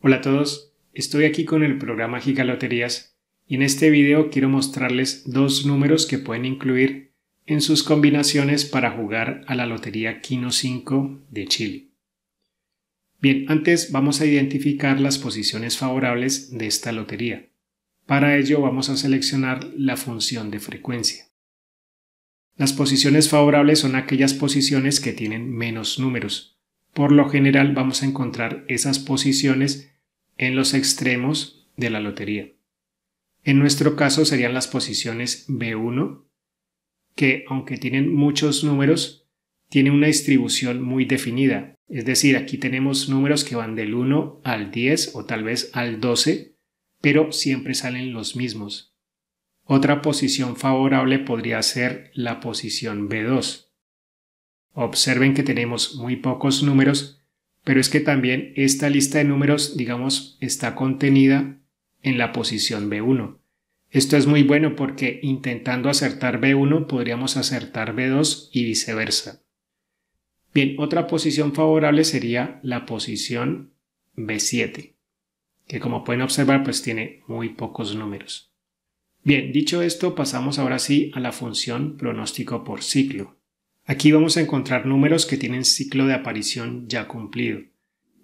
Hola a todos, estoy aquí con el programa Gigaloterías y en este video quiero mostrarles dos números que pueden incluir en sus combinaciones para jugar a la Lotería Kino 5 de Chile. Bien, antes vamos a identificar las posiciones favorables de esta lotería. Para ello vamos a seleccionar la función de frecuencia. Las posiciones favorables son aquellas posiciones que tienen menos números. Por lo general vamos a encontrar esas posiciones en los extremos de la lotería. En nuestro caso serían las posiciones B1, que aunque tienen muchos números, tiene una distribución muy definida. Es decir, aquí tenemos números que van del 1 al 10 o tal vez al 12, pero siempre salen los mismos. Otra posición favorable podría ser la posición B2. Observen que tenemos muy pocos números, pero es que también esta lista de números, digamos, está contenida en la posición B1. Esto es muy bueno porque intentando acertar B1 podríamos acertar B2 y viceversa. Bien, otra posición favorable sería la posición B7, que como pueden observar pues tiene muy pocos números. Bien, dicho esto, pasamos ahora sí a la función pronóstico por ciclo. Aquí vamos a encontrar números que tienen ciclo de aparición ya cumplido.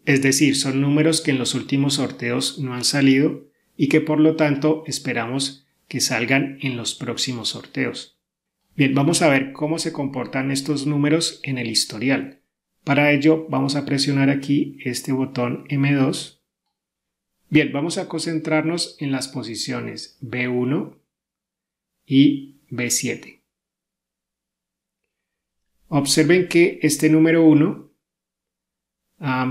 Es decir, son números que en los últimos sorteos no han salido y que por lo tanto esperamos que salgan en los próximos sorteos. Bien, vamos a ver cómo se comportan estos números en el historial. Para ello vamos a presionar aquí este botón M2 Bien, vamos a concentrarnos en las posiciones B1 y B7. Observen que este número 1,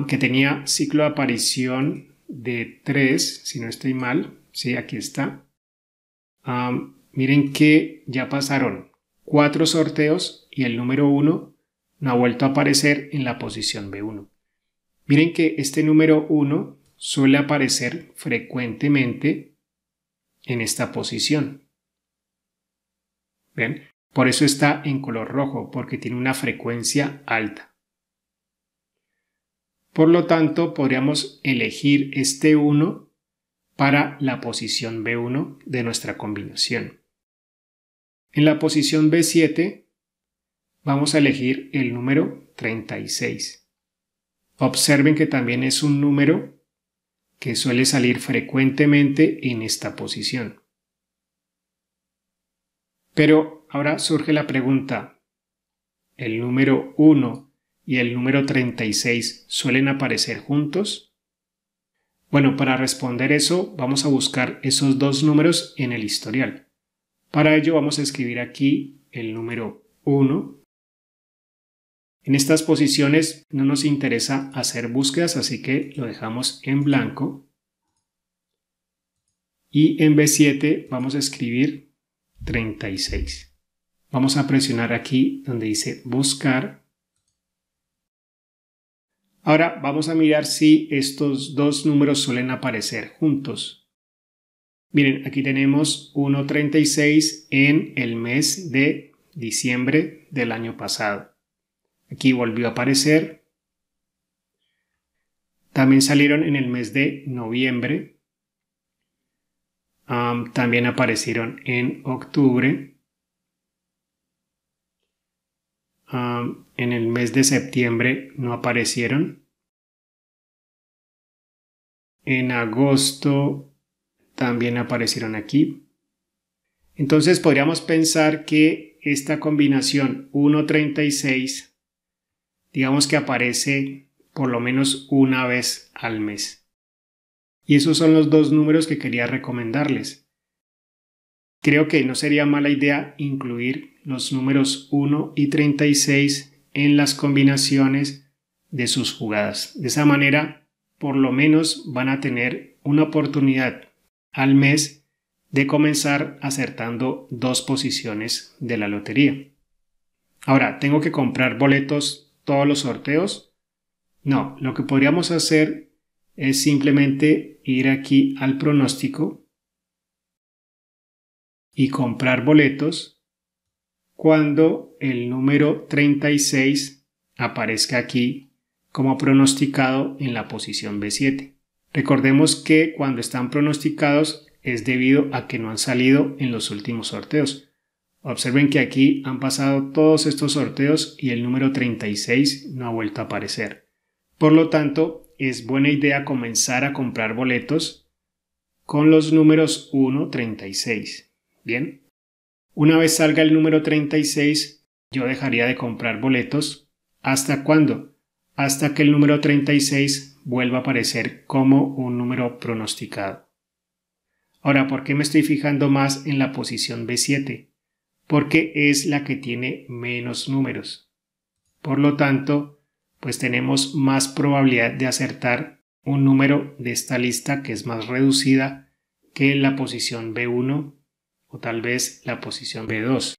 que tenía ciclo de aparición de 3, si no estoy mal, sí, aquí está. miren que ya pasaron cuatro sorteos y el número 1 no ha vuelto a aparecer en la posición B1. Miren que este número 1 suele aparecer frecuentemente en esta posición. ¿Ven? Por eso está en color rojo, porque tiene una frecuencia alta. Por lo tanto, podríamos elegir este 1 para la posición B1 de nuestra combinación. En la posición B7 vamos a elegir el número 36. Observen que también es un número que suele salir frecuentemente en esta posición. Pero ahora surge la pregunta, ¿el número 1 y el número 36 suelen aparecer juntos? Bueno, para responder eso vamos a buscar esos dos números en el historial. Para ello vamos a escribir aquí el número 1. En estas posiciones no nos interesa hacer búsquedas, así que lo dejamos en blanco. Y en B7 vamos a escribir 36. Vamos a presionar aquí donde dice buscar. Ahora vamos a mirar si estos dos números suelen aparecer juntos. Miren, aquí tenemos 1.36 en el mes de diciembre del año pasado. Aquí volvió a aparecer. También salieron en el mes de noviembre. también aparecieron en octubre. En el mes de septiembre no aparecieron. En agosto también aparecieron aquí. Entonces podríamos pensar que esta combinación 1.36 digamos que aparece por lo menos una vez al mes. Y esos son los dos números que quería recomendarles. Creo que no sería mala idea incluir los números 1 y 36 en las combinaciones de sus jugadas. De esa manera, por lo menos van a tener una oportunidad al mes de comenzar acertando dos posiciones de la lotería. Ahora, tengo que comprar boletos todos los sorteos? No, lo que podríamos hacer es simplemente ir aquí al pronóstico y comprar boletos cuando el número 36 aparezca aquí como pronosticado en la posición B7. Recordemos que cuando están pronosticados es debido a que no han salido en los últimos sorteos. Observen que aquí han pasado todos estos sorteos y el número 36 no ha vuelto a aparecer. Por lo tanto, es buena idea comenzar a comprar boletos con los números 1, 36. Bien. Una vez salga el número 36, yo dejaría de comprar boletos. ¿Hasta cuándo? Hasta que el número 36 vuelva a aparecer como un número pronosticado. Ahora, ¿por qué me estoy fijando más en la posición B7? porque es la que tiene menos números. Por lo tanto, pues tenemos más probabilidad de acertar un número de esta lista que es más reducida que la posición B1 o tal vez la posición B2.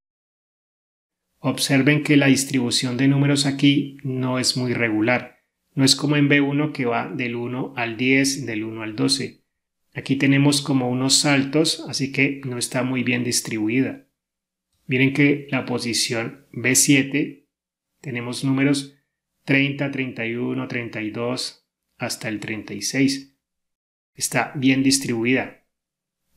Observen que la distribución de números aquí no es muy regular. No es como en B1 que va del 1 al 10, del 1 al 12. Aquí tenemos como unos saltos, así que no está muy bien distribuida. Miren que la posición B7 tenemos números 30, 31, 32 hasta el 36. Está bien distribuida.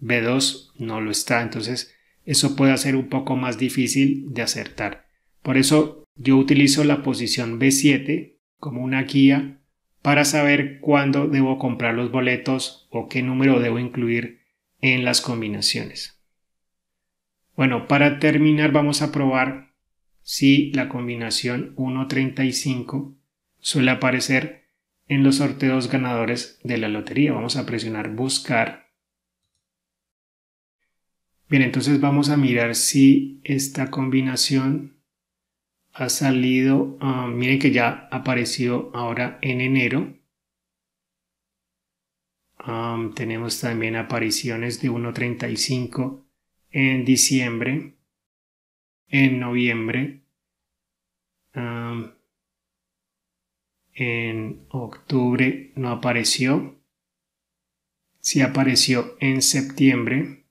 B2 no lo está, entonces eso puede hacer un poco más difícil de acertar. Por eso yo utilizo la posición B7 como una guía para saber cuándo debo comprar los boletos o qué número debo incluir en las combinaciones. Bueno, para terminar vamos a probar si la combinación 1.35 suele aparecer en los sorteos ganadores de la lotería. Vamos a presionar buscar. Bien, entonces vamos a mirar si esta combinación ha salido. Ah, miren que ya apareció ahora en enero. Ah, tenemos también apariciones de 1.35 en diciembre, en noviembre, en octubre no apareció, sí apareció en septiembre,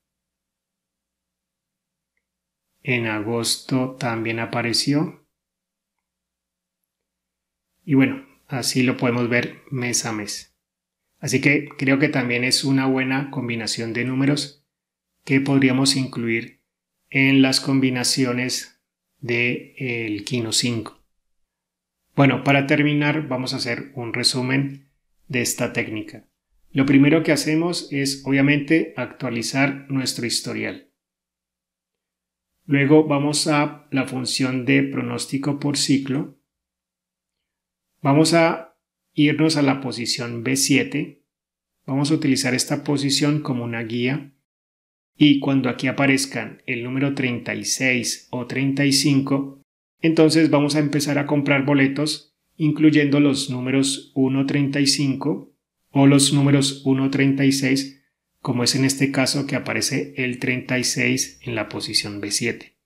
en agosto también apareció, y bueno, así lo podemos ver mes a mes. Así que creo que también es una buena combinación de números que podríamos incluir en las combinaciones del el Kino 5. Bueno, para terminar vamos a hacer un resumen de esta técnica. Lo primero que hacemos es obviamente actualizar nuestro historial. Luego vamos a la función de pronóstico por ciclo. Vamos a irnos a la posición B7. Vamos a utilizar esta posición como una guía y cuando aquí aparezcan el número 36 o 35, entonces vamos a empezar a comprar boletos incluyendo los números 135 o los números 136, como es en este caso que aparece el 36 en la posición B7.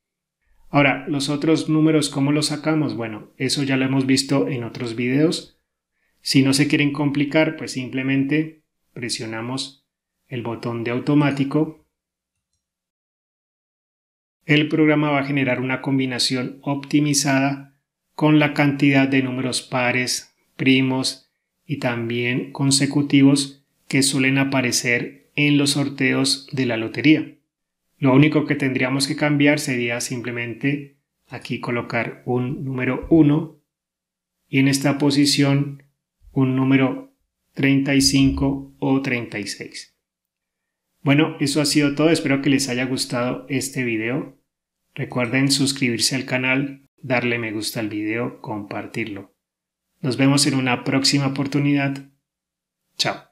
Ahora, los otros números, ¿cómo los sacamos? Bueno, eso ya lo hemos visto en otros videos. Si no se quieren complicar, pues simplemente presionamos el botón de automático el programa va a generar una combinación optimizada con la cantidad de números pares, primos y también consecutivos que suelen aparecer en los sorteos de la lotería. Lo único que tendríamos que cambiar sería simplemente aquí colocar un número 1 y en esta posición un número 35 o 36. Bueno, eso ha sido todo. Espero que les haya gustado este video. Recuerden suscribirse al canal, darle me gusta al video, compartirlo. Nos vemos en una próxima oportunidad. Chao.